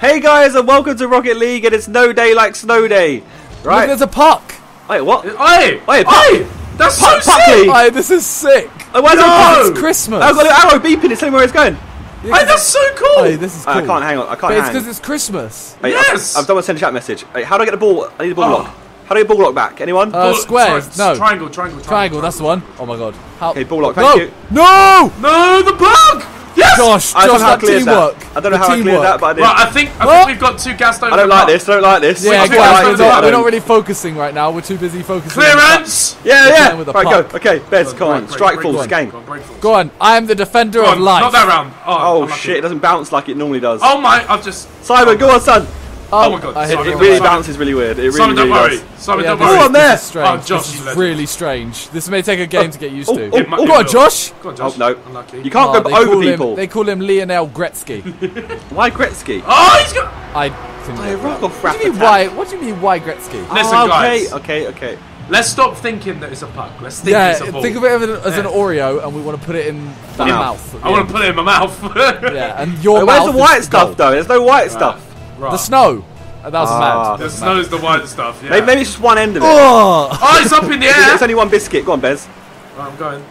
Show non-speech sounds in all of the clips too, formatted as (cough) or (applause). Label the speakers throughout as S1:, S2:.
S1: Hey guys, and welcome to Rocket League, and it's no day like snow day.
S2: Look,
S1: Right?
S2: there's a puck.
S1: Wait, what?
S3: Oi!
S1: Wait,
S3: Oi! That's so
S1: Puck,
S3: sick!
S1: Puckley!
S2: Hey, this is sick.
S1: Oh, where's
S3: No!
S1: the puck?
S2: It's Christmas.
S1: I've got an arrow beeping, it's telling me where it's going.
S2: Yeah,
S3: Hey, that's so cool!
S2: Hey, this is cool.
S1: I can't hang on, I can't
S2: it's
S1: hang.
S2: because it's Christmas.
S1: Wait,
S3: Yes!
S1: I've, I've done my send chat message. Wait, how do I get the ball? I need the ball
S3: Oh.
S1: lock. How do I get ball lock back? Anyone?
S2: Uh,
S3: Ball-
S2: squares.
S3: tri-
S2: No.
S3: Triangle, triangle, triangle.
S2: Triangle. That's the one. Oh my god. How?
S1: Okay, ball lock,
S2: no.
S1: thank you.
S2: No.
S3: No, the bug! Yes!
S2: Josh,
S1: I
S2: Josh,
S1: don't know how
S2: that
S1: to clear
S2: teamwork.
S1: that. I don't know
S2: The
S1: how I cleared that, but I did.
S3: Right, I think I think we've got two gas stones.
S1: I don't like this, I don't like this.
S2: Yeah,
S1: I
S2: guys,
S1: like
S2: we're
S1: this,
S3: wait,
S1: I
S2: not, we're
S1: don't-
S2: really focusing right now. We're too busy focusing. on the puck.
S3: Clearance!
S1: Yeah, yeah.
S2: playing with
S1: Right,
S2: puck.
S1: go. Okay, Bez, come on. Strike
S3: break,
S1: full,
S3: break. Go on, break full.
S2: Go on. I am the defender of
S3: on,
S2: life.
S3: Not that round. Oh,
S1: Oh shit, it doesn't bounce like it normally does.
S3: Oh my, I've just.
S1: Simon, go on, son.
S3: Oh, oh my God,
S2: I hit
S3: sorry.
S1: It really
S3: Simon.
S1: bounces really weird. It really,
S3: Simon, don't
S1: really
S3: worry.
S1: does.
S3: Simon,
S2: Yeah,
S3: don't
S2: this,
S1: Go
S3: worry.
S1: on there.
S2: this is strange.
S3: Oh, Josh
S2: this
S3: is
S2: is
S3: legend.
S2: really strange. This may take a game oh, to get used
S1: Oh,
S2: to.
S1: oh,
S3: It might-
S1: oh.
S2: Go on. Josh.
S3: Go on, oh, Josh.
S1: Oh, no.
S3: Unlucky.
S1: You can't
S2: Oh,
S1: go over
S2: call him-
S1: people.
S2: They call him Lionel Gretzky. (laughs)
S1: Why Gretzky? (laughs)
S3: Oh, he's got.
S2: I think.
S1: Hey, rock off,
S2: What do you mean
S1: Raffata.
S2: why? What do you mean why Gretzky?
S3: Listen,
S1: oh, okay,
S3: guys.
S1: okay, okay.
S3: Let's stop thinking that it's a puck. Let's think
S2: Yeah,
S3: it's a ball.
S2: think of it as an, an Oreo, and we want to put it in the
S1: Mouth.
S2: mouth.
S3: I want to put it in my mouth. (laughs)
S2: Yeah, and your
S1: Wait, where's the white stuff though? There's no white stuff.
S3: Right.
S2: The snow. Uh, That was
S1: Ah.
S2: mad.
S3: The
S2: That was
S3: snow's the white stuff. Yeah.
S1: Maybe, maybe it's just one end of it.
S2: Oh!
S3: Oh, it's up in the air.
S1: It's only one biscuit. Go on, Bez.
S3: Right, I'm going.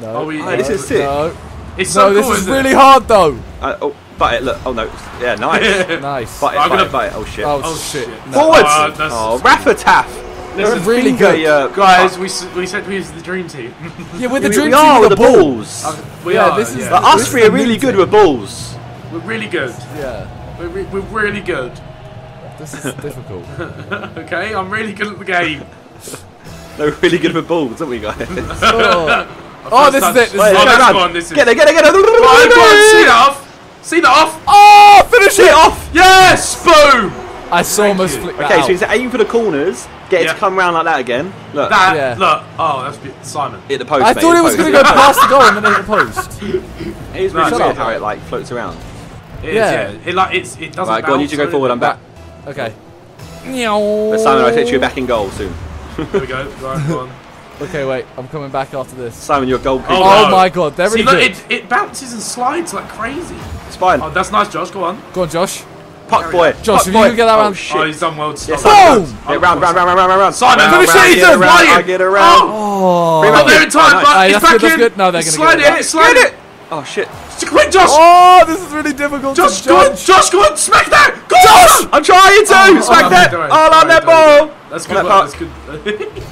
S2: No.
S3: Oh, we-
S1: Oh, this is sick.
S2: No,
S3: It's so
S2: no this
S3: cool,
S2: is
S3: isn't it?
S2: really hard though.
S1: Uh, oh, butt it. Look. Oh no. Yeah, nice.
S2: Nice.
S1: Butt it,
S3: I'm
S1: butt
S3: gonna-
S1: it, butt it. Oh shit.
S2: Oh,
S3: Oh
S2: shit.
S3: shit.
S2: No.
S1: Forwards.
S3: Oh,
S1: oh, Rafa Taff.
S2: They're really
S1: finger,
S2: good.
S1: yeah.
S3: Guys, we, we said we was the dream team. (laughs)
S2: Yeah, we're the dream
S1: we
S2: team
S1: are
S2: with
S1: with the
S2: ball.
S1: balls.
S3: Uh, we
S2: Yeah,
S3: are.
S2: this is
S3: yeah.
S2: the-
S1: But us three are really
S2: amazing.
S1: good with balls.
S3: We're really good.
S2: Yeah,
S3: We're, re- we're really good.
S2: this is difficult. (laughs)
S3: Okay, I'm really good at the game. (laughs)
S1: They're really good with balls, aren't we, guys? (laughs)
S2: oh, Oh, this is it, this is
S3: oh,
S2: it.
S1: Wait,
S3: one.
S1: on.
S3: This is.
S1: Get it, get it, get it.
S3: Right, go on, see that off. See that off.
S2: oh finish it!
S1: it off.
S3: Yes, boom.
S2: I saw almost
S3: you.
S2: flick that
S1: Okay, so
S2: out.
S1: you need to aim for the corners, get it to come round like that again. Look,
S3: That
S2: Yeah.
S3: look. Oh, that's be- Simon.
S1: hit the post.
S2: I
S1: mate,
S2: thought
S1: hit
S2: it was going to go past the goal and then hit the post.
S1: It is
S3: No,
S1: really
S3: shut
S1: weird
S2: up.
S1: how it like floats around.
S3: It is,
S2: Yeah.
S3: yeah. It like it's it doesn't.
S1: Right, go on, you
S3: bounce
S1: two go forward. I'm back.
S2: Okay.
S1: But Simon, I take you back in goal soon.
S3: anything. Here we go. Right, go on. (laughs)
S2: Okay, wait. I'm coming back after this.
S1: Simon, you're a goalkeeper.
S3: Oh,
S2: Oh, my god, they're
S3: See,
S2: really
S3: look,
S2: good.
S3: it, it bounces and slides like crazy.
S1: It's fine.
S3: Oh, that's nice, Josh. Go on.
S2: Go on, Josh.
S1: Puck boy.
S2: Josh,
S1: Puck
S2: if you can get that
S1: oh,
S2: round-
S1: shit.
S3: Oh, he's done well to
S1: Yeah,
S3: stop.
S1: Simon,
S2: Boom!
S1: Get round, round, round, round, round, round, round.
S3: Simon,
S1: round,
S3: finish
S1: round,
S3: it,
S1: get
S3: he's
S1: around,
S3: flying.
S1: I get around.
S2: Oh.
S1: Bring
S3: Not
S1: oh,
S3: there
S1: in.
S3: in time,
S1: Oh,
S3: but
S2: nice.
S3: it's back in.
S2: No, they're gonna
S3: slide
S2: get it
S3: it, slide it.
S1: it. Oh shit.
S3: Quick, Josh.
S2: Oh, this is really difficult
S3: Josh,
S2: to
S3: go on. Josh, go on, smack that. Go
S1: Josh!
S3: on.
S1: I'm trying to!
S3: Oh,
S1: Smack
S3: oh,
S1: that!
S3: don't worry,
S1: All on that
S3: worry, don't
S1: ball!
S3: That's good
S1: on,
S3: work. That's good. (laughs)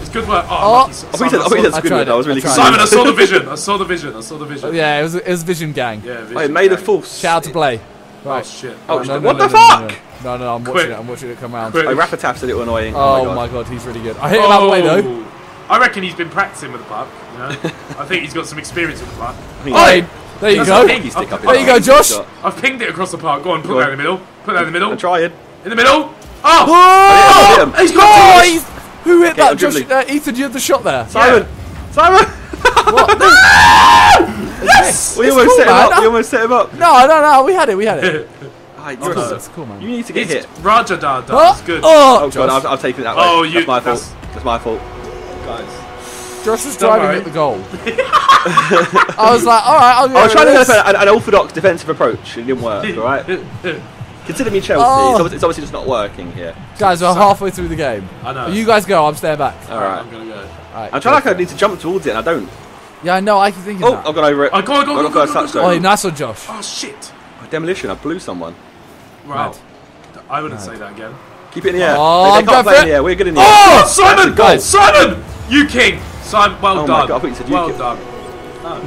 S3: it's good work. Oh,
S2: Oh.
S3: lucky.
S1: I thought you I
S3: I
S1: good
S2: tried
S1: work. I was really
S2: I.
S3: Simon, I saw the vision. I saw the (laughs) vision. I saw the vision.
S2: Oh, yeah, it was, it was Vision Gang.
S3: Yeah, vision.
S1: Wait, made a
S3: yeah.
S1: false.
S2: Shout out to Play.
S3: Oh shit.
S1: Oh,
S2: No,
S1: shit.
S2: no,
S1: what
S2: no,
S1: the
S2: no, no,
S1: fuck?
S2: No, no, no, I'm
S3: Quick.
S2: watching it. I'm watching it come round.
S3: Quick.
S1: Oh, Rafa Taff's a little annoying.
S2: Oh, oh my god, he's really good. I hit him out of the way though.
S3: Oh. I reckon he's been practicing with the puck. You know? (laughs) I think he's got some experience with the puck.
S1: Oi!
S2: Oi, there you
S3: That's
S2: go.
S3: a
S1: Pinky stick up
S2: There you go. Josh.
S3: I've pinged it across the park. Go on, put
S1: Go
S3: that
S1: on.
S3: in the middle. Put that in the middle.
S1: I'm trying.
S3: In the middle. Oh!
S2: Oh!
S1: hit him.
S3: He's got
S2: Oh, he's- who hit
S1: Okay,
S2: that? Josh,
S1: dribbling.
S2: uh, Ethan, you had the shot there.
S1: Simon! Simon!
S2: What? (laughs)
S3: Yes!
S1: We
S2: It's
S1: almost
S2: cool,
S1: set him
S2: man.
S1: up. We almost set him up.
S2: No, no, no, we had it, we had it. (laughs)
S1: Ah,
S2: It's
S1: you're
S2: cool,
S1: a-
S2: it's cool, man.
S1: You need to get
S3: It's
S1: hit.
S3: Raja Dada.
S2: Oh,
S3: That's good.
S2: Oh,
S1: Oh god, I've, I've taken it that way.
S3: Oh, you-
S1: That's my fault.
S3: that's-
S1: That's my fault.
S3: Guys.
S2: Josh was
S3: Don't
S2: driving
S3: worry.
S2: at the goal. (laughs) (laughs) I was like, all right, I'll
S1: I was trying to
S2: this.
S1: go an, an orthodox defensive approach. It didn't work, alright? (laughs) Consider me Chelsea.
S2: Oh.
S1: It's, obviously, it's obviously just not working here.
S2: Guys, we're halfway through the game.
S3: I know.
S2: You guys go. I'm staying back.
S1: Alright.
S3: I'm gonna go.
S2: All right,
S1: I'm trying like
S2: go
S1: I need to jump towards it and I don't.
S2: it. Yeah, I know. I keep thinking
S1: Oh,
S2: that.
S1: I've gone over it.
S3: Oh, got, on, go
S1: I
S3: go
S1: got
S3: on,
S1: first
S3: go on,
S1: touch
S3: go
S2: Oh,
S1: though.
S2: nice one, Josh.
S3: Oh shit.
S1: Demolition, I blew someone.
S3: Wow. I wouldn't say that again.
S1: Keep it in the air.
S2: Oh,
S1: they,
S2: I'm
S1: they can't
S2: going
S1: play
S2: for
S1: in the
S2: it.
S1: air. We're good in the oh, air.
S3: Oh,
S1: That's
S3: Simon!
S1: goal.
S3: Simon! You king! Simon, well
S1: Oh my
S3: done.
S1: God, I thought you said you
S3: well
S1: king.
S3: done.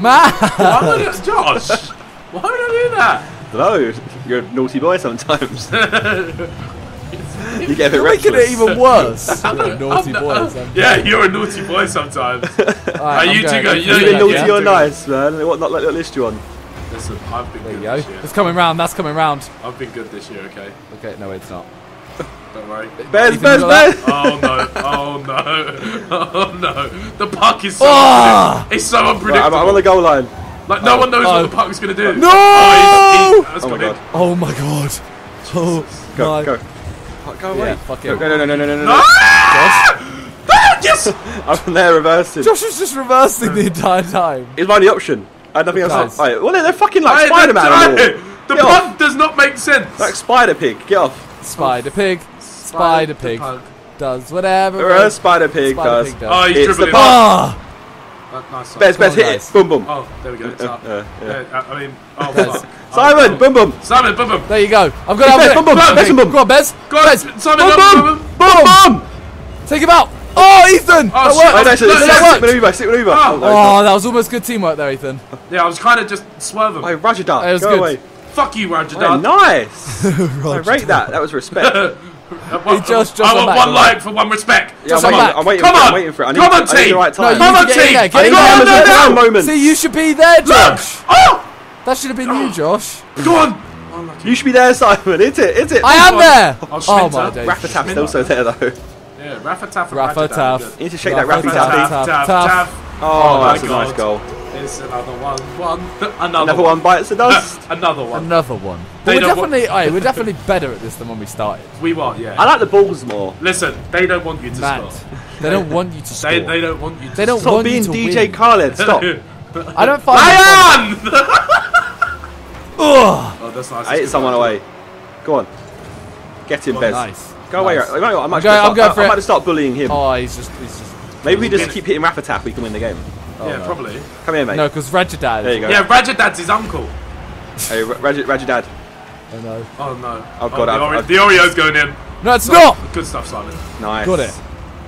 S2: Man!
S3: Why would I, Josh? Why would I do that?
S1: Hello, you're a naughty boy sometimes. (laughs) you get a bit
S2: You're making it even worse. (laughs) You're a naughty
S3: I'm
S2: boy.
S3: not-
S2: son.
S3: Yeah, you're a naughty boy sometimes. (laughs)
S2: Alright,
S3: you
S2: I'm
S3: two
S2: going.
S3: go, you
S1: You
S3: know
S2: doing
S1: been naughty
S3: yeah.
S2: yeah.
S1: or nice, man? What not like the list you on?
S3: Listen, I've been
S2: There you go.
S3: this year.
S2: It's coming round. That's coming round.
S3: I've been good this year, okay?
S2: Okay, no, it's not.
S3: Don't worry.
S1: Bez, Bez, Bez!
S3: Oh no, oh no, (laughs) oh no. The puck is so unpredictable. It's so
S1: Right, I'm,
S3: unpredictable.
S1: I'm on the goal line.
S3: like, no
S1: Oh.
S3: one knows
S2: Oh.
S3: what the puck's going to do.
S2: No!
S3: Oh, he's, he's, that's
S1: Oh my
S3: gone in.
S1: god.
S2: Oh my god. Oh,
S1: Go,
S2: my.
S1: go. Oh, go away.
S2: Yeah, fuck
S1: Go,
S2: it.
S1: go, no, no, no, no, no, no.
S3: Ah! Ah, yes! (laughs)
S1: I'm there reversing.
S2: Josh is just reversing the entire time.
S1: It's my only option. I had nothing else.
S2: Guys.
S1: Right, well, they're fucking like Spider-Man.
S3: the,
S1: and all.
S3: hey, the
S1: Get
S3: puck does does not make sense.
S1: Like Spider Pig, get off.
S2: Spider pig. Spider pig.
S3: pug.
S2: Does whatever.
S1: Or a Spider Pig
S2: Spider
S1: does.
S2: pig does.
S3: Oh, he's
S1: It's
S3: dribbling.
S1: the
S3: it.
S2: Ah!
S3: Uh, nice.
S1: Bez, Bez,
S2: on,
S1: hit
S2: guys.
S1: it. Boom, boom.
S3: Oh, there we go. It's (laughs) up.
S1: Uh, yeah.
S3: Yeah, uh, I mean, oh (laughs)
S2: Bez.
S3: fuck. (laughs)
S1: Simon,
S3: Oh,
S1: boom, boom.
S3: Simon, boom, boom.
S2: There you go. I'm gonna. I'm
S1: Bez,
S2: gonna
S1: boom, boom.
S2: Okay,
S1: Bez, boom, boom.
S2: Go on, Bez.
S3: Go on,
S2: Bez.
S3: Simon,
S1: Boom,
S3: boom,
S1: boom.
S3: boom.
S1: Boom, boom.
S2: Take him out. Oh, Ethan.
S3: Oh,
S2: that
S3: shit.
S2: worked.
S1: Oh, no, so
S3: Look,
S1: stick
S3: look,
S2: that
S1: stick with Uber, stick with Uber.
S3: Oh.
S2: Oh, that was almost good teamwork there, Ethan.
S3: Yeah, I was kind of just swerving.
S1: Oh, Roger Duck,
S2: That was
S1: go
S2: good.
S1: away.
S3: Fuck you, Roger
S1: Oh, nice. I rate that. That was respect.
S3: One-
S2: He just- just
S3: I want one
S2: on
S3: like for one respect.
S1: Yeah,
S2: Just
S1: I'm
S2: on
S1: waiting,
S2: back.
S1: I'm waiting
S3: Come on.
S1: I'm waiting for it. I need,
S3: Come on, team.
S1: right
S2: No,
S3: Come on,
S2: to get in
S3: team.
S2: there. Get in there.
S3: on,
S1: Amazon
S3: no,
S1: Prime
S3: no.
S1: moment.
S2: See, you should be there,
S3: Look.
S2: Josh.
S3: Oh,
S2: That should have been you, oh. Josh.
S3: go on.
S1: You should be there, Simon. Hit it, hit it.
S2: I am there. Oh my
S3: up.
S2: days.
S1: Rafa Taff's also there, though.
S3: Yeah, Rafa Taff.
S2: Rafa Taff.
S1: You need to shake that
S2: Rafa Taff.
S3: Taff.
S1: Oh,
S3: oh
S1: that's a nice goal.
S3: It's another one. One. (laughs) Another,
S1: Another one bites the dust. (laughs)
S3: Another one.
S2: Another one.
S3: They
S2: But we're
S3: don't
S2: definitely, aye, we're (laughs) definitely better at this than when we started.
S3: We want, yeah.
S1: I like the balls more.
S3: Listen, they don't want you to
S2: Matt,
S3: score.
S2: they don't want you to score.
S3: They, they don't want you to
S2: They don't
S1: Stop
S2: want
S1: being
S2: you to
S1: DJ
S2: win.
S1: Khaled. Stop.
S2: I don't find it funny. Ugh.
S3: Oh, that's nice.
S1: I hit someone away. Go on. Get him,
S3: Oh,
S1: Bez.
S2: Nice.
S1: Go away.
S2: Nice.
S1: I might, I might,
S2: I'm going- I'm going
S1: I,
S2: for
S1: I
S2: it.
S1: might just start bullying him.
S2: Oh, he's just, he's just.
S1: Maybe we just keep hitting Rafa Tap. We can win the game.
S3: Oh, yeah,
S2: no.
S3: probably.
S1: Come here, mate.
S2: No, because Rajadad.
S1: There you go.
S3: Yeah, Roger Dad's his uncle.
S1: Hey, Raj, Raj, Dad.
S2: I know.
S3: Oh no.
S1: Oh, oh, oh, God,
S3: the,
S1: I've-
S3: Ore-
S1: I've-
S3: the Oreo's going in.
S2: No, it's not.
S3: Good stuff, Simon.
S1: Nice.
S2: Got it.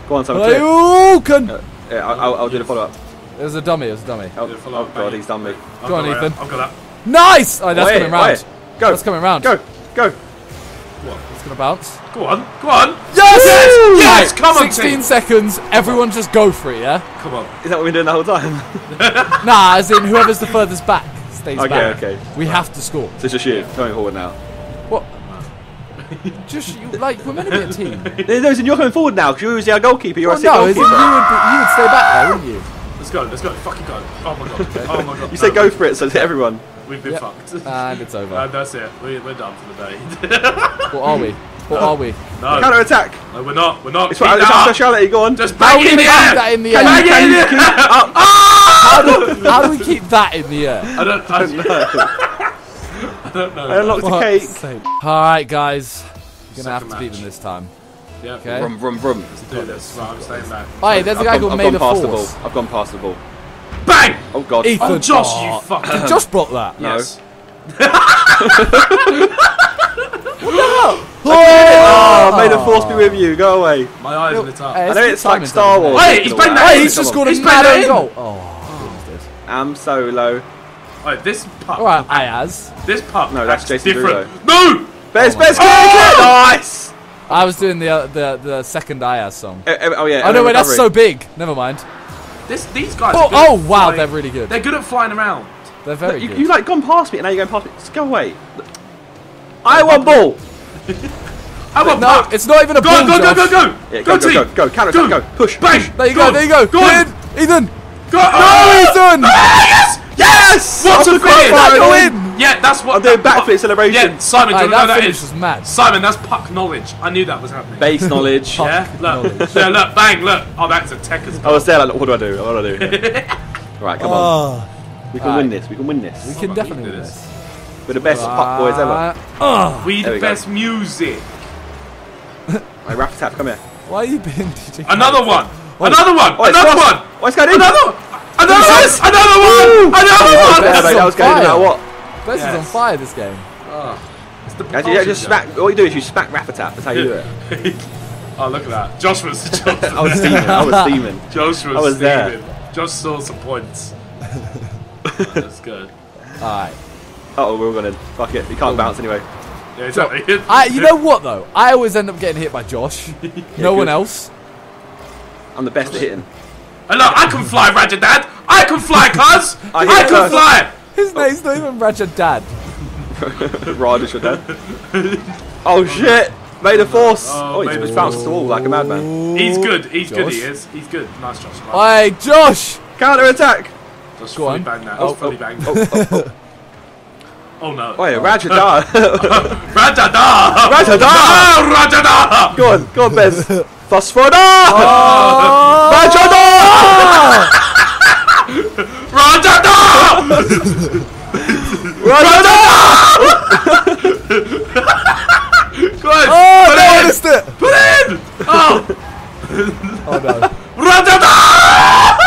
S1: Go on, Simon. clear.
S2: Oh, can.
S1: Yeah, I'll, I'll, I'll do the follow up.
S2: It was a dummy. It was a dummy.
S1: Oh,
S3: Yeah, follow
S1: oh
S3: up,
S1: God,
S3: mate.
S1: he's done me.
S3: I've
S2: Go on. Ethan.
S3: I've got that.
S2: Nice. Oh, that's
S1: Wait,
S2: coming round.
S1: wait. Go.
S2: That's coming round.
S1: Go. Go.
S3: What?
S2: Gonna bounce.
S3: Go on. Go on.
S2: Yes!
S3: Yes! Yes!
S2: Right,
S3: Come on,
S2: 16
S3: team.
S2: seconds. Everyone just go for it, yeah?
S3: Come on.
S1: Is that what we've been doing the whole time? (laughs)
S2: Nah, as in whoever's the furthest back stays
S1: Okay,
S2: back.
S1: okay. Okay.
S2: We have to score.
S1: So it's just you going forward now.
S2: What? Just you, like we're meant to be a team. (laughs)
S1: No, no, you're coming forward now because you're usually our goalkeeper. You're
S2: Well,
S1: our sick
S2: no, as in you would, be, you would stay back there, wouldn't you?
S3: Let's go. Let's go. Fucking go. Oh my god. Oh my god. (laughs)
S1: You said
S3: No,
S1: go for it, so to everyone.
S3: We've been
S2: Yep.
S3: fucked.
S2: And it's over. (laughs)
S3: Uh, that's it. We, we're done for the day. (laughs)
S2: Or are we? Or are we?
S3: no,
S1: Counter attack.
S3: no, we're not. We're not.
S1: It's
S3: Keep
S1: right. It's
S3: that
S1: our
S3: up.
S1: speciality. Go on.
S3: Just
S2: How
S3: bang it in
S2: we
S3: the air.
S2: that in the
S1: Can
S2: air?
S1: you, can you keep up?
S2: How do, how do we keep that in the air?
S3: I don't. I, (laughs) I don't know.
S1: I unlocked the cake.
S2: Alright, guys. You're gonna have
S3: Second
S2: to beat them this time.
S3: Yeah.
S2: Okay.
S1: Brum, brum, brum.
S3: Do this. Right, I'm staying back.
S2: Hey, there's a
S1: I've
S2: guy
S1: gone,
S2: called
S1: I've
S2: May
S1: gone
S2: the
S1: past the ball. I've gone past the ball.
S3: Bang!
S1: Oh God.
S2: Ethan.
S3: Oh, Josh,
S2: Oh,
S3: you fuck. (clears throat)
S2: Josh blocked that.
S1: No.
S3: Yes. (laughs)
S1: Oh, may the force be with you. Go away.
S3: My eyes lit up.
S2: Hey,
S1: I know it's like Star. Wars.
S3: Wait, he's banged that
S2: Hey,
S3: in.
S2: he's just scored a
S3: He's
S2: mad
S3: banged
S2: own goal. Oh.
S1: I'm solo.
S3: Wait, this puck.
S2: Alright, Ayaz.
S3: This puck.
S1: No, that's Jason
S3: different. No!
S1: Bez,
S2: Oh
S1: Bez,
S2: my
S1: get it, Nice.
S2: I was doing the uh, the the second Ayaz song.
S1: Eh, eh, Oh yeah.
S2: Oh no,
S1: eh,
S2: wait, that's so big. Never mind.
S3: This, these guys.
S2: Oh, oh wow,
S3: flying-
S2: they're really good.
S3: They're good at flying around.
S2: They're very
S1: You,
S2: good.
S1: you like gone past me, and now you're going past me. Just go away. I want ball. (laughs)
S3: I want
S2: no,
S3: puck.
S2: it's not even a
S3: Go,
S2: ball,
S3: go, go, go,
S2: Josh.
S3: go,
S1: Yeah,
S3: go,
S1: go, go, go, go. Counter
S3: Go.
S1: go. Push.
S3: Bang.
S1: push.
S2: There you go, there you go.
S3: Go
S2: Go in, Ethan.
S3: Go.
S2: No,
S3: Oh, ah,
S2: Ethan.
S3: Ah, yes! Yes! What
S1: Off
S3: a
S1: the
S3: finish!
S2: Go
S1: go
S2: in.
S3: Yeah, that's what.
S1: I'm doing
S3: that puck-
S1: backflip celebration.
S3: Yeah, Simon, do
S2: Aye,
S3: you know what
S2: that
S3: that
S2: finish
S3: is?
S2: was mad.
S3: Simon, that's puck knowledge. I knew that was happening.
S1: Base knowledge. (laughs)
S3: yeah, look, yeah, look, bang, look. Oh, that's a tech as
S1: I was there. Like, what do I do? What do I do? (laughs) right, come on.
S2: Oh,
S1: We can
S2: Aye.
S1: win this. We can win this.
S2: we can
S3: on,
S2: definitely
S3: we
S2: do
S3: can do
S2: this.
S1: We're the best puck boys ever.
S2: Uh, oh,
S3: We
S1: There
S3: the
S1: we go.
S3: best music. (laughs)
S1: Right, Rap Tap, come here.
S2: why are you being DJ?
S3: Another one. Another one.
S1: Oh, it's
S3: Another
S1: crossed.
S3: one.
S1: Oh, it's going in.
S3: Another. Another one. Another one. Another one.
S1: mate, that was going no
S2: on
S1: matter
S2: fire.
S1: What.
S2: Best is on fire this game. Ah.
S3: It's the
S1: Actually, yeah, just smack. All you do is you smack Rafa Tap. That's how you do it. (laughs)
S3: Oh, look at that. Josh was. (laughs) Josh
S1: I was steaming. I was steaming.
S3: Josh was,
S1: I was there.
S3: steaming. Josh saw some points. That's good. (laughs)
S2: Alright.
S1: Oh, we're all gonna. Fuck it. You can't oh. bounce anyway.
S3: Yeah, exactly.
S2: I, you know what though? I always end up getting hit by Josh. no one
S1: good.
S2: else.
S1: I'm the best at hitting.
S3: Hey, look, I can fly, Roger Dad. I can fly, cuz.
S1: I
S3: I, can
S1: first.
S3: fly.
S2: His name's not even Roger Dad.
S1: Rod is your dad. Oh shit! May the force!
S3: Oh,
S1: Oh, he just
S3: the
S1: bounced the wall like a madman.
S3: He's good. He's good. He is. He's good. Nice, Josh. Right.
S2: Hey, Josh!
S1: Counter attack!
S3: Just
S2: Go
S3: fully
S2: on.
S3: bang that.
S2: Oh,
S3: Just fully
S2: oh,
S3: bang.
S1: Oh, oh, oh. (laughs)
S3: Oh no.
S1: Oh yeah, Rajadar!
S3: Rajada!
S1: Rajada!
S3: Ah, Rajada!
S1: go on, go on, Bez! (laughs) Phosphorda!
S2: Oh! (laughs)
S1: Run
S3: on
S1: the Go!
S2: Oh, put no, missed it! Put it in!
S1: Oh! oh no. Run down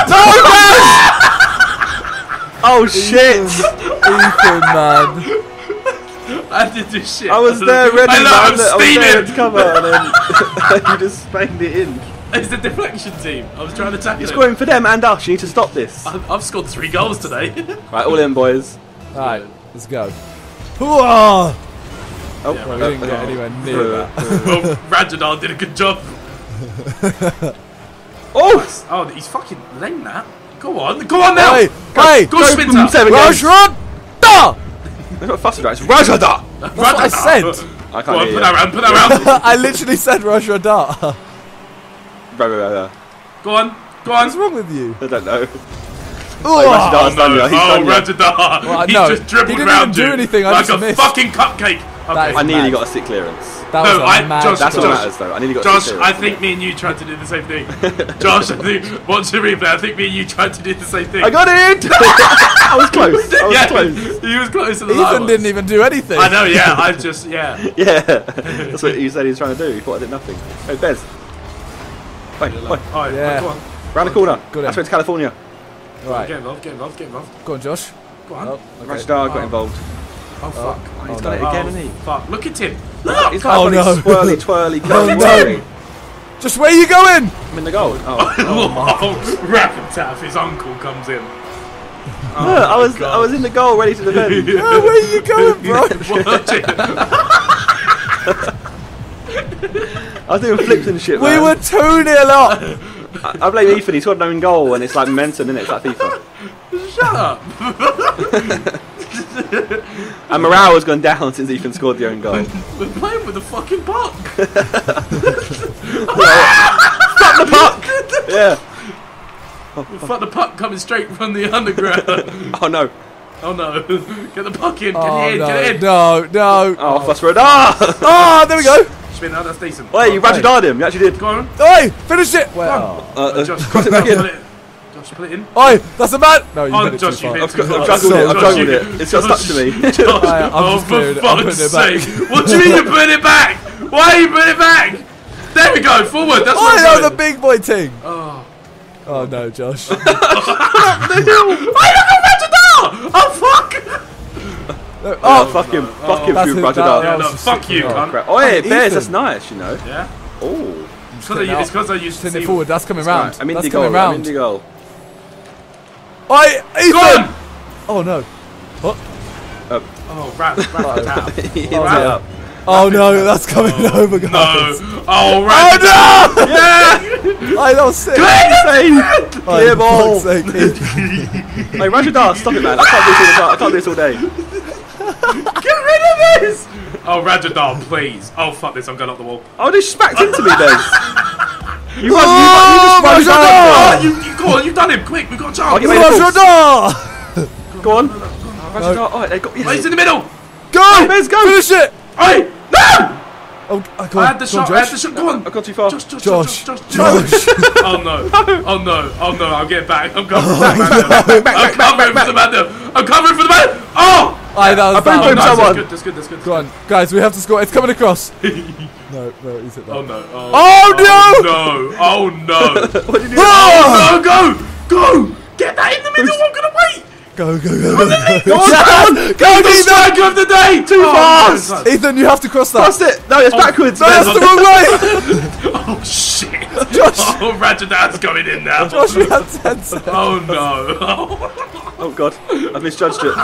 S1: No, no! oh shit!
S2: Ethan, man.
S3: I did this shit.
S1: I was there ready.
S3: I know, I'm!
S1: I was there to cover and then (laughs) you just banged it in. (laughs)
S3: It's the deflection team. I was trying to tackle
S1: You're
S3: it.
S1: scoring for them and us. You need to stop this.
S3: I've, I've scored three goals today. (laughs)
S1: Right, all in, boys.
S2: Alright, let's go. Hooah!
S1: Oh,
S3: Yeah,
S2: Well, we didn't get anywhere near that. (laughs)
S3: well, Rajadar did a good job.
S1: oh!
S3: Oh, he's fucking lame that. Go on, go on now.
S2: Hey,
S3: go,
S2: hey,
S3: go,
S1: go
S3: Spinter.
S1: from seven games.
S2: Rajrada!
S1: That's not fussy, right? It's Rajada!
S2: That's what I said.
S1: I can't
S3: on,
S1: hear
S3: put that round, put that round.
S2: I literally said Rajrada.
S1: Right, right, right, right.
S3: go on, go on.
S2: What's wrong with you?
S1: I don't know.
S2: Oh,
S1: Rajrada's
S3: Oh, oh
S1: done
S3: no.
S1: you. He's
S3: oh
S1: done you.
S3: Rajadar.
S2: Well,
S3: he
S2: no,
S3: just dribbled
S2: he didn't
S3: round
S2: even do
S3: you
S2: anything, I
S3: like
S2: just
S3: a
S2: missed.
S3: fucking cupcake. Okay.
S1: I nearly
S2: Mad.
S1: got a sick clearance.
S2: That
S3: No,
S2: was a
S3: I-
S2: mad
S3: Josh-
S1: That's what matters, though. I nearly got a
S3: Josh, I think me and you tried to do the same thing. (laughs) Josh, I think, watch the replay. I think me and you tried to do the same thing.
S1: I got it! (laughs) I was close. I was
S3: yeah,
S1: close.
S3: he was close. than I
S2: Ethan
S3: was.
S2: didn't even do anything.
S3: I know, yeah. I just, yeah. (laughs)
S1: Yeah. That's what you said he was trying to do. He thought I did nothing. Hey, Bez. Wait, wait.
S3: Oh,
S2: Yeah.
S3: Go on.
S1: Round the corner.
S2: Good
S1: That's
S2: in.
S1: went to California.
S2: Right,
S3: Get involved, get involved, get involved.
S2: go on, Josh.
S3: Go on.
S2: Oh,
S3: Oh,
S2: okay.
S1: Rajadar got involved.
S3: Oh, oh, fuck.
S1: Oh, he's
S2: Oh,
S1: done it again,
S3: oh,
S1: hasn't he?
S3: fuck. Look at him. Look!
S1: He's got
S2: Oh, no.
S1: swirly, (laughs) twirly, oh, curly,
S2: no.
S1: whirly.
S2: Just where are you going?
S1: I'm in the goal. Oh. (laughs)
S3: Oh, rapid tap. His uncle comes in. (laughs)
S1: Look, I was I was in the goal, ready to defend.
S2: Oh, where are you going, bro?
S3: Watch it.
S1: I was doing flips and shit.
S2: we
S1: man.
S2: were 2 0 up.
S1: I, I blame Ethan. He scored an own goal, and it's like momentum, innit? It's like FIFA.
S3: Shut up. (laughs)
S1: And morale has gone down since Ethan scored the own goal.
S3: We're playing with the fucking puck. (laughs)
S1: Fuck the puck. Yeah.
S3: Fuck the puck coming straight from the underground. (laughs)
S1: Oh no.
S3: oh no. Get the puck in. Get
S2: Oh,
S3: it in.
S2: no,
S3: Get it in.
S2: no, no.
S1: Oh, fuss for it. Ah!
S2: Oh, there we go.
S3: Spin out. That's decent.
S1: Wait, you
S2: Okay.
S1: Rajadard him. You actually did.
S3: Go on.
S2: Oi, finish it. Well,
S1: Uh, uh,
S3: Josh,
S1: cross it back in.
S3: It. Josh, put it in.
S2: oi, that's a man. No, you
S3: Oh,
S2: hit it
S3: Josh,
S2: too
S3: you
S2: far.
S1: I've, I've juggled it. I've
S3: Josh,
S1: juggled it. It's got stuck to me. (laughs)
S3: Josh,
S2: I'm
S3: oh, for
S2: doing it. I'm
S3: fuck's
S2: it back.
S3: sake. What do you mean you put it back? Why are you putting it back? There we go. Forward. That's
S2: Oh,
S3: what
S2: that
S3: I'm
S2: was a
S3: doing.
S2: big boy thing.
S3: Oh.
S2: Oh no, Josh.
S3: Hey, look at Rajadar! Oh, fuck!
S1: Oh, oh, fuck him. Fuck him,
S2: That's
S1: you
S2: his- that-
S1: Rajadar.
S3: Yeah,
S2: that
S3: no,
S2: just
S3: fuck
S2: sick
S3: you,
S2: as
S3: cunt.
S1: Crap. Oh, yeah,
S2: Ethan.
S1: Bears, that's nice, you know.
S3: Yeah?
S1: Oh.
S3: It's because I used to
S2: Send
S3: see
S2: it forward. That's coming round.
S1: Right, I'm in
S2: That's
S1: the
S2: coming
S1: goal. I'm in
S2: round.
S1: the goal.
S2: Oi, Ethan.
S3: on!
S2: Oh no.
S3: Oh, rap, rap, tap. (laughs)
S1: He hit
S2: Oh,
S1: it
S2: no.
S1: up.
S2: Oh no, that's coming oh, over, guys.
S3: No. Oh,
S2: Oh no!
S1: Yeah! (laughs)
S2: I that was sick.
S1: Insane!
S2: Oh,
S1: Clear
S2: for
S1: ball!
S2: fuck's sake, Ethan. (laughs)
S1: Hey, Rajadar, stop it, man. I can't do this all the time. I can't do this all day.
S3: Get rid of this! Oh, Rajadar, please. Oh, fuck this. I'm going up the wall.
S1: Oh, they smacked into me, Bez. (laughs) You run,
S2: Oh,
S1: you, you just run
S3: Oh, you, you, go on. You've done him. Quick. We've got a chance.
S1: I'll give it a pulse.
S2: Rajada!
S1: Go on. Oh, Rajadar, oh, they got
S3: Oh, he's in the middle.
S2: Go!
S1: Bez, go.
S2: Finish it!
S3: Hey, no!
S2: Oh, uh, go
S3: I had the
S2: go on,
S3: shot. I had the shot. Go on.
S1: I've gone too far.
S3: Josh, Josh,
S2: Josh.
S3: Josh, Josh, Josh.
S2: Josh. (laughs)
S3: Oh (laughs) no! Oh no! Oh no! I'll get back. I'm covering back, back, back, back, I'm covering for the man. now. I'm covering for the man. Oh!
S2: Aye, that was
S1: I boomed
S2: bad.
S1: someone.
S3: That's good. That's good. That's good.
S2: Go on, guys, we have to score. It's coming across. (laughs) no, no, he's hit that.
S3: Oh no! Oh,
S2: oh, Oh, no!
S3: no! Oh no! (laughs)
S1: What did you do?
S2: Oh!
S3: Oh no! Go! Go! Get that in the middle. I'm gonna wait.
S2: Go, go, go, go. (laughs)
S3: Go on!
S2: Go,
S3: The
S2: Ethan!
S3: striker of the day. Too oh,
S1: fast.
S2: Ethan, you have to cross that.
S1: Cross it. No, it's oh, backwards.
S2: No, that's the wrong way.
S3: Oh shit!
S2: Josh.
S3: Oh, Rajadan's going in now.
S2: Josh, we have 10 seconds.
S3: Oh no! Oh.
S1: Oh god, I've misjudged it.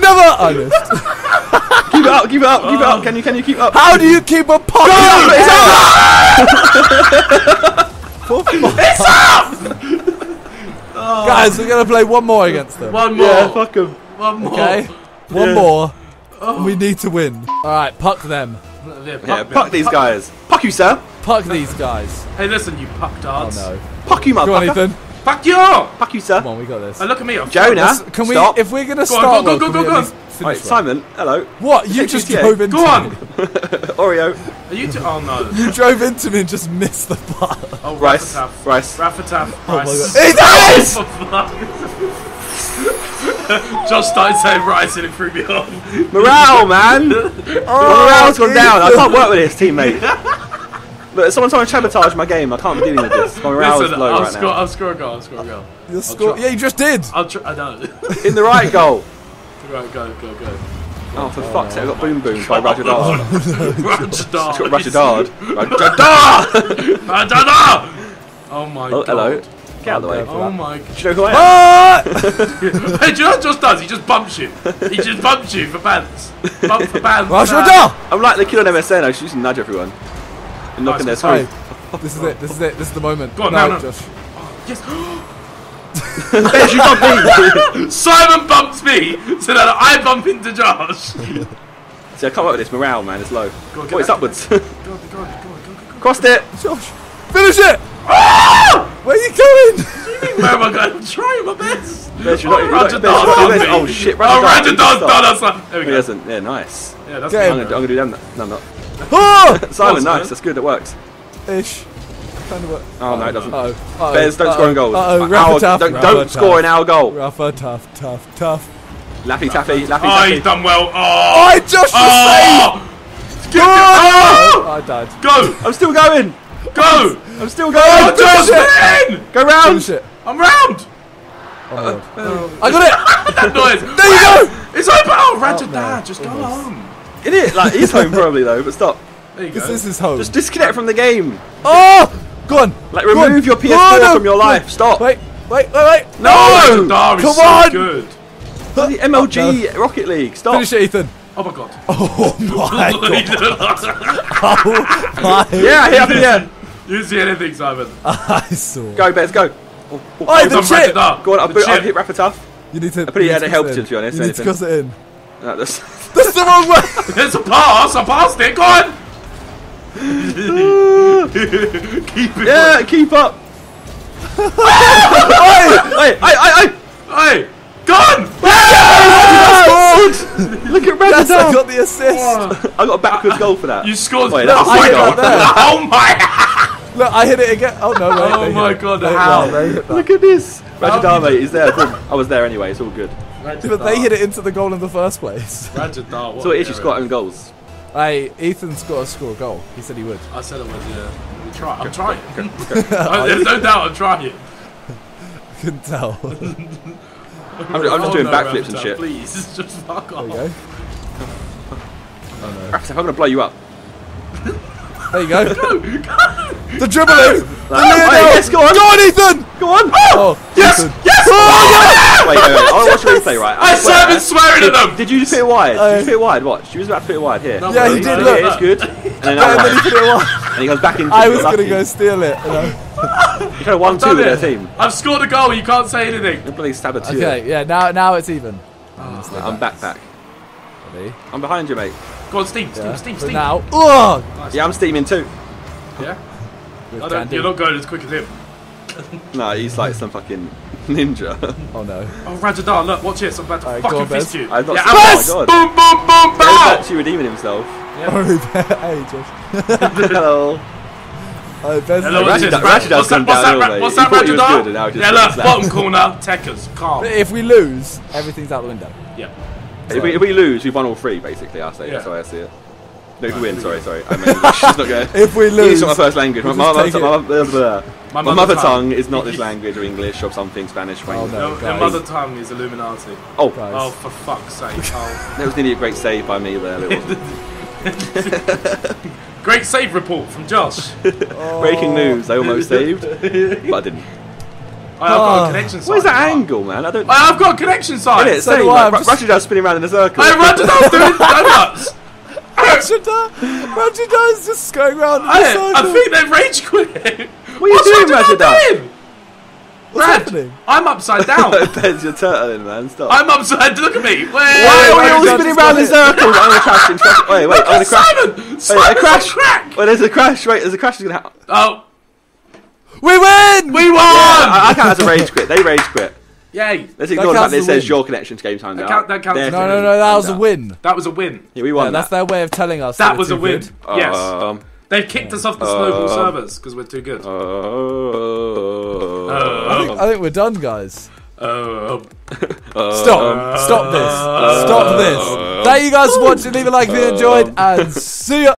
S2: Never! I missed.
S1: Keep it up, keep it up, keep it up. Oh. Can you, can you keep up?
S2: How do you keep a puck?
S1: It's (laughs)
S2: For fuck- (laughs) Guys, we're gonna play one more against them.
S3: One more.
S1: Yeah, fuck him.
S3: One more.
S2: Okay, one
S1: Yeah.
S2: more. And we need to win. All right, puck them.
S3: Yeah,
S1: Yeah,
S3: puck,
S1: puck these guys. Puck you, sir.
S2: Puck these guys.
S3: Hey, listen, you puck darts.
S2: Oh
S3: darts.
S2: no!
S1: Puck you,
S2: Go on. Ethan.
S3: Fuck you!
S1: Puck you, sir.
S2: Come on, we got this.
S3: Hey, look at me. I'm
S1: Jonah.
S2: Let's- Can we?
S1: Stop.
S2: If we're gonna
S3: Go on,
S2: start,
S3: go,
S2: well,
S3: go,
S2: can
S3: go,
S2: we
S3: go,
S2: at
S3: go.
S2: least
S1: Right. Simon, hello.
S2: What? You just
S1: GTA.
S2: drove into
S3: Go on.
S2: me. (laughs)
S1: Oreo.
S3: Are you two? Oh no. (laughs)
S2: You drove into me and just missed the puck.
S3: Oh,
S1: Rice. Rice.
S3: Rafataf.
S2: Oh my
S3: Rice.
S2: god.
S1: It's (laughs)
S3: For fuck. Josh started saying rice and it threw me off.
S1: Morale, man. Morale's gone down. I can't work with this, teammate. Look, someone's trying to sabotage my game. I can't be dealing with this. My morale is low
S3: I'll
S1: right
S3: score.
S1: now.
S3: I'll score a goal. I'll score a goal.
S2: You score-
S3: try.
S2: yeah, you just did.
S3: I'll try. I know. (laughs)
S1: In the right goal. (laughs)
S3: right, go, go, go.
S1: Oh, for fuck's sake, I got boom boom by Rajadar. (laughs)
S3: Rajadar.
S1: Got Rajadar. Rajadar!
S3: Rajadar! Oh my
S1: Oh,
S3: god.
S1: hello. Get out of the way.
S3: Oh my god.
S1: Do you know who I am?
S2: Ah!
S3: Hey, do you know what Josh does? He just bumps you. He just bumps you for pants. Bump for pants.
S2: Rashida!
S1: I'm like the kid on MSN. I just used to nudge everyone. And knocking their
S3: Nice.
S1: screw.
S2: This is it. This is it. This is the moment.
S3: Go on,
S2: no,
S3: now, now.
S2: Josh. (gasps)
S3: Yes. (gasps)
S1: Bez, you got me! (laughs)
S3: Simon bumps me so that I bump into Josh. (laughs)
S1: See, I come up with this morale, man. It's low.
S3: Go on,
S1: Oh, it's upwards.
S3: Go on, go on, go on, go on, go on.
S1: Crossed it.
S2: Josh, finish it! Ah! Where are you going? (laughs)
S3: Where am I going? I'm trying my best.
S1: Bez, you're
S3: Oh,
S1: you're not, Bez,
S3: Rajadar's
S1: you're not-
S3: done me.
S1: Oh shit,
S3: Oh,
S1: Rajadar.
S3: Rajadar
S1: Stop.
S3: done us. There we
S1: No, he
S3: go.
S1: hasn't. Yeah, nice.
S3: Yeah, that's
S2: Okay.
S1: I'm gonna, I'm gonna do them. No, I'm not. (laughs)
S2: Ah!
S1: Simon, nice. That's good. It works.
S2: Ish. Kind of work.
S1: Oh no, it doesn't.
S2: Uh-oh. Uh-oh.
S1: Bez, don't
S2: Uh-oh.
S1: score in goals.
S2: Uh-oh.
S1: Our-
S2: tough.
S1: don't
S2: Rafa
S1: don't
S2: tough.
S1: score in our goal.
S2: Rafa tough, tough, tough.
S1: Laffy taffy, laffy
S3: Oh, he's
S1: taffy.
S3: done well.
S2: Oh,
S3: Oh,
S2: Josh, the
S3: oh,
S2: save!
S3: oh,
S2: Oh, I died.
S3: go,
S1: I'm still going.
S3: go.
S1: I'm still
S3: Oh,
S1: going.
S3: Josh,
S2: finish
S3: win!
S1: Go round.
S3: I'm round.
S2: Oh, my God. Uh, uh, I got it! (laughs)
S3: That noise.
S2: There you go!
S3: It's open. Oh, Ratchet oh,
S2: no.
S3: Dad, just go home.
S1: In it, like he's home probably though. But stop.
S3: There you
S2: This is his home.
S1: Just disconnect from the game.
S2: Oh! Go on.
S1: Like
S2: Go on.
S1: remove your PS4
S2: Oh, no.
S1: from your life. Stop.
S2: Wait, wait, wait, wait.
S1: No.
S3: Rajadar is
S2: Come
S3: so
S2: on!
S3: good.
S1: The MLG oh, Rocket League. Stop.
S2: Finish it, Ethan.
S3: Oh my god. (laughs)
S2: Oh my (laughs) god. Oh my. (laughs)
S1: Yeah, hit up in the air.
S3: You didn't see anything, Simon.
S2: I saw.
S1: Go, Bez, go.
S2: Oh, the
S3: Done
S2: chip!
S3: Rajadar.
S1: Go on, I'll,
S3: The
S1: boot, I'll
S3: chip.
S1: hit Rafa Tough.
S2: You need to.
S1: I put it
S2: you
S1: at
S2: need
S1: a help to,
S2: it
S1: to be honest,
S2: You need to
S1: anything.
S2: cross it in.
S1: No, that's, (laughs)
S2: That's the wrong way!
S3: There's (laughs) a pass. I passed it. Go on. (laughs) Keep it.
S1: yeah, keep up.
S2: Oi!
S1: Wait, I, I, I.
S3: Hey, go on.
S1: scored! Look at
S2: Yes, I got the assist! Oh.
S1: I got a backwards goal for that.
S3: You scored.
S1: Wait,
S3: oh
S1: that's
S3: my
S1: a
S3: god.
S1: goal.
S3: Oh my.
S2: Look, I hit it again. Oh no, wait.
S3: Oh my
S2: hit.
S3: God, how?
S2: wow, they hit that.
S1: Look at this.
S3: How
S1: Rajadar,
S3: you
S1: mate, he's there. I was there anyway. It's all good.
S2: But they hit it into the goal in the first place. (laughs)
S3: Rajadar. what
S1: So it is
S3: a
S1: you
S3: hero.
S1: own goals.
S2: Hey, Ethan's got to score a goal. He said he would.
S3: I said it was. Uh, yeah. We try. I'm trying. Oh, (laughs) There's no doubt I'm trying. (laughs)
S2: Couldn't tell.
S1: I'm, I'm just
S3: Oh,
S1: doing
S3: no,
S1: backflips and shit.
S3: Please, just fuck off.
S2: There you go.
S1: Oh, Rafa, I'm gonna blow you up.
S2: There you go. The dribbling! The
S1: Like,
S2: Lionel!
S1: wait, yes, go on.
S2: Go on, Ethan!
S1: Go on.
S2: Oh,
S3: Yes,
S2: Ethan.
S3: yes.
S1: Wait, wait, wait. I want to watch the replay, right?
S3: I
S1: swear.
S3: Simon swearing at them.
S1: Did you just put it wide?
S2: Uh,
S1: Did you put it wide? Watch. You was about to put it wide here.
S3: No,
S2: Yeah, he did,
S3: no,
S2: look.
S1: It's good. And then,
S2: and
S1: that
S2: then he
S1: one.
S2: put it wide.
S1: and he goes back into (laughs)
S2: I was gonna go steal it. you know.
S1: You kind of one two
S3: Done
S1: with
S3: it.
S1: their team.
S3: I've scored a goal. You can't say anything.
S1: You're bloody stabber two.
S2: Okay, yeah, now now it's even.
S1: I'm back back. I'm behind you, mate.
S3: Go on, Steam, Steam,
S2: Yeah.
S3: Steam, Steam.
S2: now, ugh!
S1: Yeah, I'm steaming too.
S3: Yeah.
S2: With
S3: I don't,
S2: Candy.
S3: you're not going as quick as him. (laughs)
S1: No, he's like some fucking ninja.
S2: Oh no.
S3: Oh, Rajadar, look, watch this. I'm about to
S2: Alright, go
S3: fucking
S2: on, Bez.
S3: fist you.
S1: I've not
S3: yeah,
S1: seen- oh my god.
S3: Boom, boom, boom,
S1: He's
S3: pow.
S1: actually redeeming himself.
S2: Oh, hey, Josh. (laughs)
S1: Hello.
S2: Oh, Bez
S3: Hello,
S1: Rajadar-
S3: what's this?
S1: Rajadar-
S3: What's that?
S1: Rajadar
S3: What's that?
S1: downhill,
S3: Ra-
S1: mate.
S3: What's (laughs)
S1: He
S3: that,
S1: thought he was good and now he's just
S3: Yeah, look,
S1: slapped.
S3: bottom corner, Techers, calm.
S2: If we lose, everything's out the window.
S3: Yeah.
S1: If we, if we lose, we've won all three, basically. I say
S3: Yeah.
S1: that's how I see it. No, if we win, sorry, sorry. I mean, English (laughs) is not good.
S2: If we
S1: English is
S2: lose,
S1: not my first language. My,
S2: we'll
S1: my,
S2: just
S1: my,
S2: take
S1: my,
S2: it.
S1: blah, blah.
S3: My
S1: My
S3: mother
S1: mother tongue
S3: tongue.
S1: is not this language or English or something, Spanish,
S2: Oh,
S1: French.
S2: no.
S3: No, your mother tongue is Illuminati.
S1: Oh,
S2: Guys.
S3: Oh, for fuck's sake. (laughs) Oh.
S1: that was nearly a great save by me there. Little. (laughs)
S3: Great save report from Josh.
S1: Breaking news, I almost saved, but I didn't.
S3: I, have got
S2: Oh.
S3: a ah. connection sign.
S1: What is that angle, man? I don't.
S3: I, have got a connection sign.
S1: Is it?
S2: So
S1: Same,
S2: do I,
S1: like,
S2: I'm
S1: Ru-
S2: just-
S1: spinning around in a circle.
S3: I Rajadar doing donuts.
S2: Rajada, Rajada is just going around in a
S3: I,
S2: circle.
S3: I think they've rage quit.
S1: What are you doing, Rajadar?
S3: doing?
S2: What's
S3: Raj,
S2: happening?
S3: I'm upside down. (laughs)
S1: Ben's your turtling, man. Stop.
S3: I'm upside. Look at me. Wait,
S1: Why are we all spinning
S2: just
S1: around
S2: got
S1: in circles? I'm gonna crash. in traffic. Wait, wait, I'm gonna crash.
S3: Simon!
S1: Wait, a crash.
S3: on crack!
S1: Wait, there's a crash. Wait, there's a crash. Is gonna happen.
S3: Oh,
S2: We win!
S3: we won!
S1: I, I count as a rage quit. They rage quit.
S3: Yay!
S1: Let's ignore the fact that it says
S2: win.
S1: your connection to game timed
S3: That
S1: out.
S3: count- that counts
S1: Their
S3: as
S2: No, no, no, that was a win.
S3: That was a win.
S1: Yeah, we
S2: Yeah,
S1: won
S2: that's their way of telling us
S3: That
S2: we're
S3: was a win.
S2: good.
S3: Yes.
S1: Um,
S3: They've kicked us off the Snowball
S1: Uh,
S3: servers because we're too good.
S2: I
S1: uh,
S2: think, I think we're done, guys.
S3: Uh,
S2: Stop. Stop this. Stop this. Thank you guys for watching. Leave a like if you enjoyed, and see ya.